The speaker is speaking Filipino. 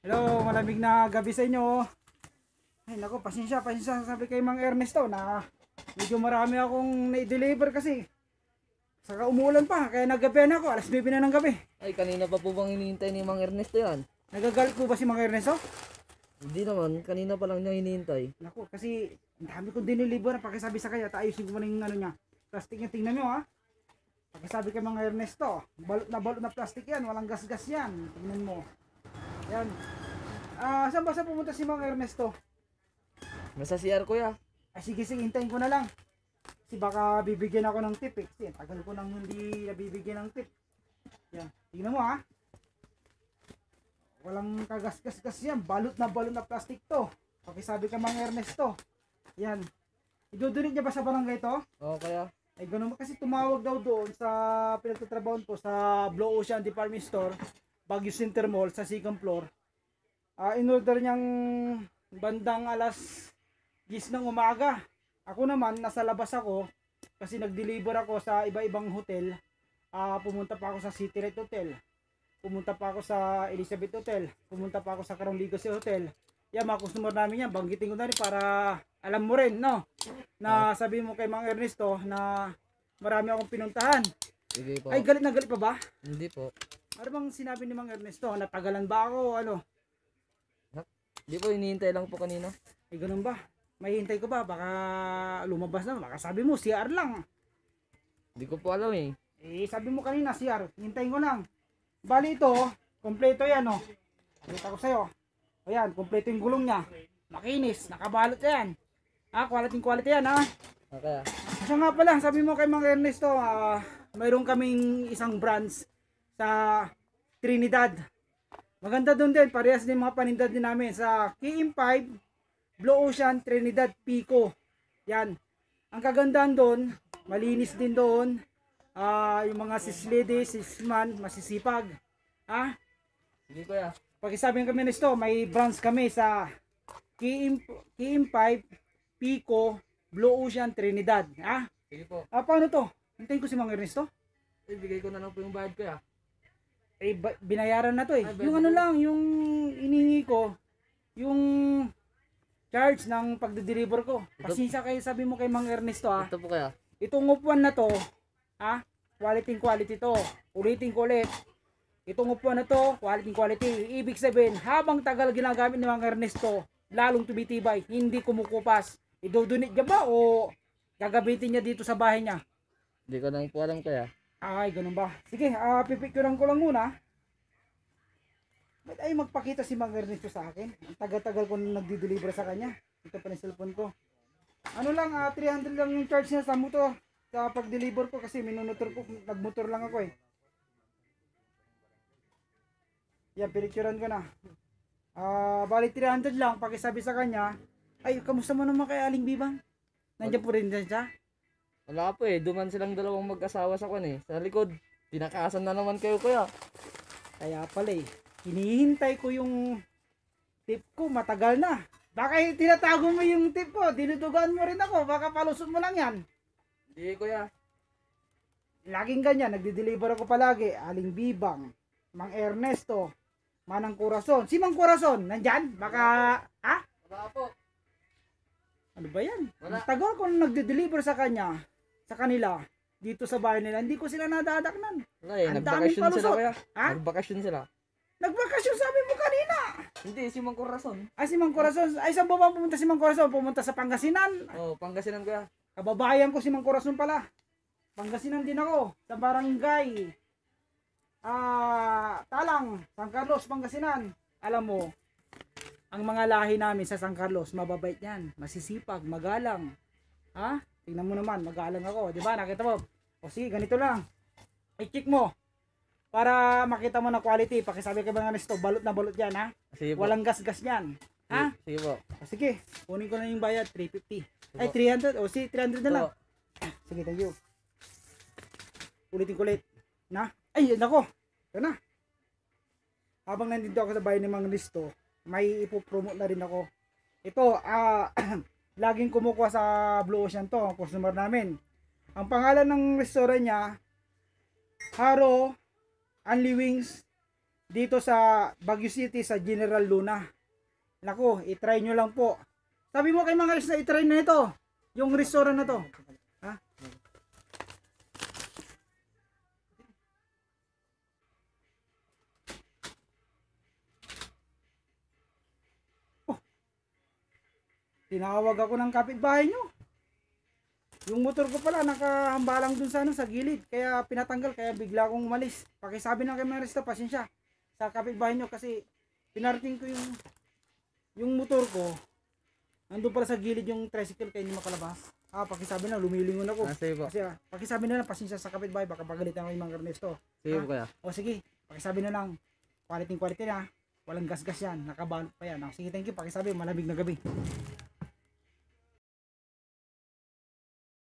Hello, malamig na gabi sa inyo. Ay, nako, pasensya, pasensya sabi kay Mang Ernesto na medyo marami akong na-deliver kasi. Saka umuulan pa, kaya naggabi na ako, alas 9 na ng gabi. Ay, kanina pa po bang hinihintay ni Mang Ernesto yan? Nagagalit po ba si Mang Ernesto? Hindi naman, kanina pa lang niya hinihintay. Nako, kasi ang dami kong diniliver, pakisabi sa kanya, taayusin ko muna yung ano niya. Plastic niya, tingnan nyo ha. Pakisabi kay Mang Ernesto, balot na balot na plastic yan, walang gas-gas yan. Tingnan mo. Yan. Ah, saan ba sa pumunta si Mang Ernesto? Nasa CR kuya. Ay sige, sige, hintayin ko na lang. Kasi baka bibigyan ako ng tip eh. Kasi tagal ko nang hindi nabibigyan ng tip. Yan. Tingnan mo ha. Walang kagas-gas-gas yan. Balot na balot na plastic to. Pakisabi ka mga Ernesto. Yan. Idudunit niya ba sa barangay to? Oo kaya. Ay ganun kasi tumawag daw doon sa pinagtatrabaho ko sa Blue Ocean Department Store, Baguio Center Mall sa second floor. Ah, in-order niyang bandang alas 10 ng umaga. Ako naman nasa labas ako kasi nag-deliver ako sa iba-ibang hotel. Ah, pumunta pa ako sa City Red Hotel. Pumunta pa ako sa Elizabeth Hotel. Pumunta pa ako sa Carong Legacy Hotel. Yan, mga customer namin yan. Banggitin ko na rin para alam mo rin, no? Na sabi mo kay Mang Ernesto na marami akong pinuntahan. Sige po. Ay, galit na galit pa ba? Hindi po. Ano bang sinabi ni Mang Ernesto? Natagalan ba ako? Ano? Hindi po, hinihintay lang po kanina. Ay, ganun ba? May hintay ko ba? Baka lumabas na. Baka sabi mo, CR lang. Hindi ko po alam eh. Eh, sabi mo kanina, CR. Hintayin ko lang. Bali ito, kompleto yan, oh. Pakita ko sa'yo. Ayan, kompleto yung gulong niya. Makinis, nakabalot yan. Ah, quality quality yan, ah. Ah, kaya. Siya nga pala, sabi mo kay Mang Ernesto, ah, mayroon kaming isang branch sa Trinidad. Maganda doon din, parehas din mga paninda din namin sa KM5, Blue Ocean, Trinidad, Pico. Yan. Ang kagandahan doon, malinis din doon. Ah, yung mga sislidi, sisman, masisipag. Ah, Sige kuya. Pakisabi kami nito, may branch kami sa KM, KM5, Pico, Blue Ocean, Trinidad. Ah, Sige po. ah paano to? Hintayin ko si Mang Ernesto. Ibigay ko na lang po yung bayad kuya. Eh, ba- binayaran na to eh. Ay, Yung ano na. lang, yung inihingi ko, yung charge ng pagde-deliver ko. Pasensya kayo sabi mo kay Mang Ernesto ah. Ito po kaya. Itong upuan na to, ah, quality quality to. Ulitin ko ulit. Itong upuan na to, quality quality. Ibig sabihin, habang tagal ginagamit ni Mang Ernesto, lalong tumitibay, hindi kumukupas. Idodonate niya ba o gagabitin niya dito sa bahay niya? Hindi ko lang po alam kaya. Ay, ganun ba? Sige, ah pipicturean ko lang muna. Ba't ay magpakita si Mang Ernesto sa akin? Ang tagal-tagal ko nang nagdi-deliver sa kanya. Ito pa ng cellphone ko. Ano lang, ah 300 lang yung charge niya sa motor. Sa pag-deliver ko kasi minumotor ko, nagmotor lang ako eh. Yan, pinicturean ko na. Ah, bali 300 lang, pakisabi sa kanya. Ay, kamusta mo naman kay Aling Bibang? Nandiyan po rin dyan siya? Wala po eh, duman silang dalawang mag-asawa sa kwan eh. Sa likod. Pinakasan na naman kayo kuya. Kaya pala eh, hinihintay ko yung tip ko, matagal na. Baka eh, tinatago mo yung tip ko, dinudugan mo rin ako, baka palusot mo lang yan. Hindi kuya. Laging ganyan, nagdi-deliver ako palagi. Aling Bibang, Mang Ernesto, Manang Corazon. Si Mang Corazon, nandyan? Baka, ha? Wala po. Ano ba yan? Wala. Tagal ko nang nagdi-deliver sa kanya, sa kanila, dito sa bahay nila, hindi ko sila nadadaknan. Wala eh, Ang daming nagbakasyon sila palusot. kuya. Ha? Nagbakasyon sila. Nagbakasyon sabi mo kanina. Hindi, si Mang Corazon. Ay, si Mang Corazon, ay saan ba ba pumunta si Mang Corazon? Pumunta sa Pangasinan, Oh, Pangasinan kuya. Kababayan ko si Mang Corazon pala. Pangasinan din ako sa barangay. Ah, Talang, San Carlos, Pangasinan. Alam mo, ang mga lahi namin sa San Carlos, mababait yan. Masisipag, magalang. Ha? Tingnan mo naman, magalang ako. Di ba? Nakita mo? O sige, ganito lang. I-check mo. Para makita mo na quality. Pakisabi ka ba nga nito, balot na balot yan, ha? Sige po. Walang gas-gas yan. Ha? Sige po. O, sige, kunin ko na yung bayad, 350. Ay, 300. O, si 300 na lang. Sige, thank you. Ulitin ko ulit. Na? Ay, nako. Ito na. Habang nandito ako sa bahay ni Mang Listo, may ipopromote na rin ako. Ito, ah, laging kumukuha sa Blue Ocean to, customer namin. Ang pangalan ng restaurant niya, Haro, Only Wings, dito sa Baguio City sa General Luna. Nako, i-try nyo lang po. Sabi mo kay mga guys na i-try na ito. Yung restaurant na to. Ha? Oh. Tinawag ako ng kapitbahay nyo. Yung motor ko pala nakahambalang dun sa ano sa gilid kaya pinatanggal kaya bigla akong umalis. Pakisabi ng kay Marista pasensya sa kapitbahay nyo kasi pinarating ko yung yung motor ko nandun pala sa gilid yung tricycle kaya hindi makalabas. Ah, pakisabi na lumilingon ako. Ah, sige po. Kasi ah, pakisabi na lang pasensya sa kapitbahay baka pagalitan ako yung mga Ernesto. Sige po kuya. O sige, pakisabi na lang quality quality na. Walang gas-gas yan, nakabalot pa yan. O, sige, thank you. Pakisabi, malamig na gabi.